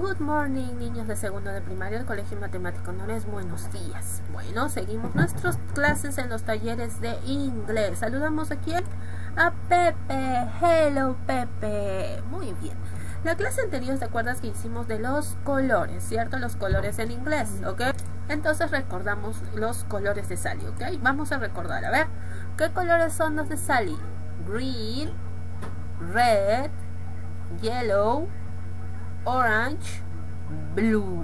Good morning, niños de segundo de primaria del Colegio Matemático es Buenos días. Bueno, seguimos nuestras clases en los talleres de inglés. Saludamos a quién? A Pepe. Hello, Pepe. Muy bien. La clase anterior, ¿te acuerdas que hicimos de los colores, cierto? Los colores en inglés, ¿ok? Entonces recordamos los colores de Sally, ¿ok? Vamos a recordar, a ver, ¿qué colores son los de Sally? Green, red, yellow, orange, blue.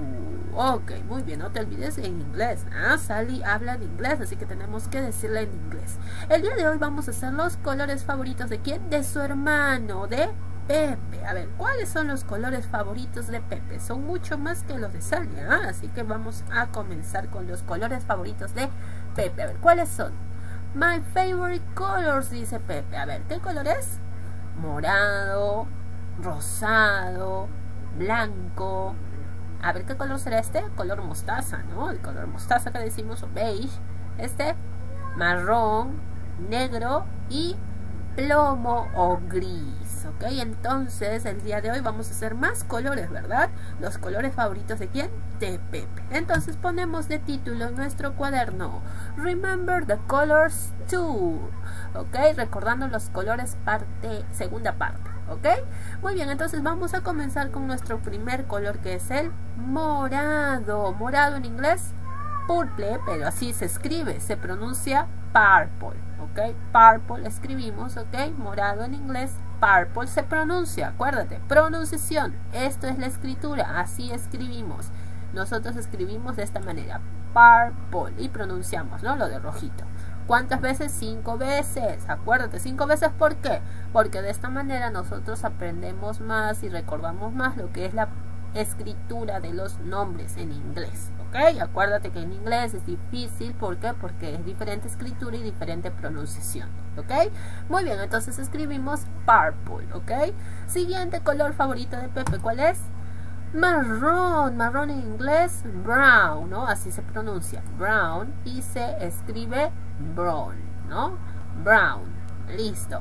Ok, muy bien, no te olvides en inglés. Ah, Sally habla en inglés, así que tenemos que decirle en inglés. El día de hoy vamos a hacer los colores favoritos de quién? De su hermano, de Pepe. A ver, ¿cuáles son los colores favoritos de Pepe? Son mucho más que los de Sally, ¿ah? Así que vamos a comenzar con los colores favoritos de Pepe. A ver, ¿cuáles son? My favorite colors, dice Pepe. A ver, ¿qué color es? Morado, rosado, blanco. A ver qué color será este. Color mostaza, ¿no? El color mostaza que decimos o beige. Este marrón, negro y plomo o gris. ¿Ok? Entonces el día de hoy vamos a hacer más colores, ¿verdad? Los colores favoritos de quién? De Pepe. Entonces ponemos de título nuestro cuaderno. Remember the colors too. ¿Ok? Recordando los colores parte, segunda parte. ¿ok? Muy bien, entonces vamos a comenzar con nuestro primer color que es el morado. Morado en inglés, purple, pero así se escribe, se pronuncia purple, ¿ok? Purple escribimos, ¿ok? Morado en inglés, purple se pronuncia, acuérdate, pronunciación, esto es la escritura, así escribimos. Nosotros escribimos de esta manera, purple, y pronunciamos, ¿no? Lo de rojito. ¿Cuántas veces? Cinco veces. Acuérdate, cinco veces ¿por qué? Porque de esta manera nosotros aprendemos más y recordamos más lo que es la escritura de los nombres en inglés. ¿Ok? Acuérdate que en inglés es difícil. ¿Por qué? Porque es diferente escritura y diferente pronunciación. ¿Ok? Muy bien, entonces escribimos purple. ¿Ok? Siguiente color favorito de Pepe, ¿cuál es? marrón, marrón en inglés, brown, ¿no? Así se pronuncia, brown, y se escribe brown, ¿no? Brown, listo.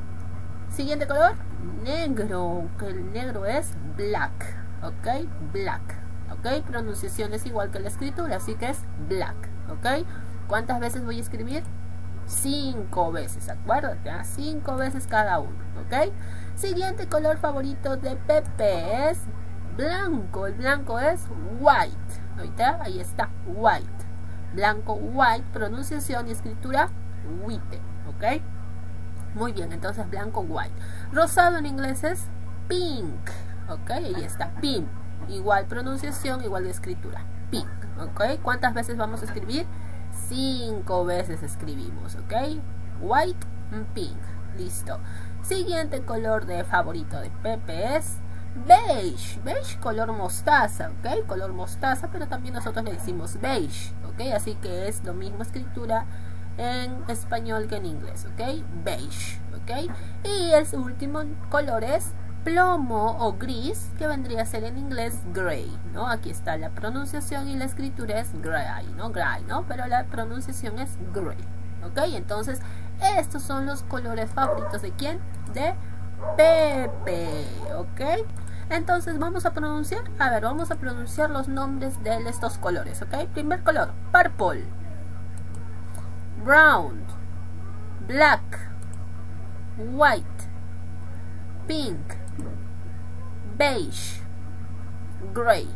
Siguiente color, negro, que el negro es black, ¿ok? Black, ¿ok? Pronunciación es igual que la escritura, así que es black, ¿ok? ¿Cuántas veces voy a escribir? Cinco veces, acuérdate, ¿ah? cinco veces cada uno, ¿ok? Siguiente color favorito de Pepe es blanco. El blanco es white. ¿Ahorita? Ahí está, white. Blanco, white, pronunciación y escritura white. ¿Ok? Muy bien, entonces blanco, white. Rosado en inglés es pink. ¿Ok? Ahí está, pink. Igual pronunciación, igual de escritura. Pink. ¿Ok? ¿Cuántas veces vamos a escribir? Cinco veces escribimos. ¿Ok? White, pink. Listo. Siguiente color de favorito de Pepe es beige, beige color mostaza, ¿ok? Color mostaza, pero también nosotros le decimos beige, ¿ok? Así que es lo mismo escritura en español que en inglés, ¿ok? Beige, ¿ok? Y el último color es plomo o gris, que vendría a ser en inglés gray, ¿no? Aquí está la pronunciación y la escritura es gray, ¿no? Gray, ¿no? Pero la pronunciación es gray, ¿ok? Entonces, estos son los colores favoritos de quién? De Pepe, ¿ok? Entonces vamos a pronunciar, a ver, vamos a pronunciar los nombres de estos colores, ¿ok? Primer color, purple, brown, black, white, pink, beige, gray.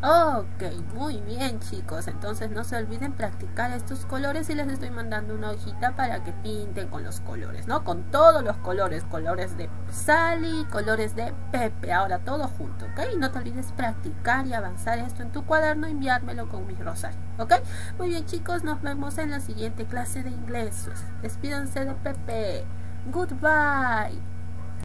Ok, muy bien chicos, entonces no se olviden practicar estos colores y les estoy mandando una hojita para que pinten con los colores, ¿no? Con todos los colores, colores de Sally, colores de Pepe, ahora todo junto, ¿ok? Y no te olvides practicar y avanzar esto en tu cuaderno y enviármelo con mi rosario, ¿ok? Muy bien chicos, nos vemos en la siguiente clase de inglés. Despídanse de Pepe. Goodbye.